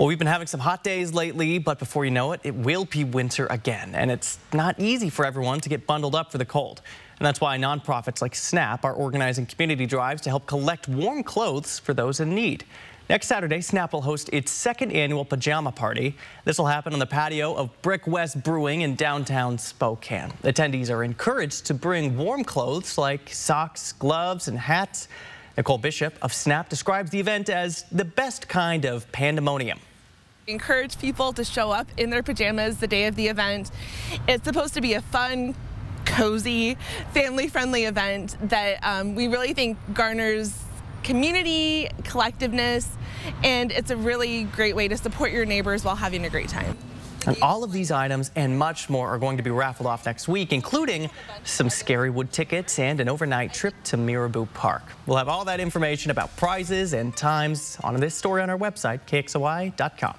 Well, we've been having some hot days lately, but before you know it, it will be winter again. And it's not easy for everyone to get bundled up for the cold. And that's why nonprofits like SNAP are organizing community drives to help collect warm clothes for those in need. Next Saturday, SNAP will host its second annual pajama party. This will happen on the patio of Brick West Brewing in downtown Spokane. Attendees are encouraged to bring warm clothes like socks, gloves, and hats. Nicole Bishop of SNAP describes the event as the best kind of pandemonium encourage people to show up in their pajamas the day of the event. It's supposed to be a fun, cozy, family-friendly event that um, we really think garners community, collectiveness, and it's a really great way to support your neighbors while having a great time. And all of these items and much more are going to be raffled off next week, including some Scarywood tickets and an overnight trip to Mirabeau Park. We'll have all that information about prizes and times on this story on our website, kxly.com.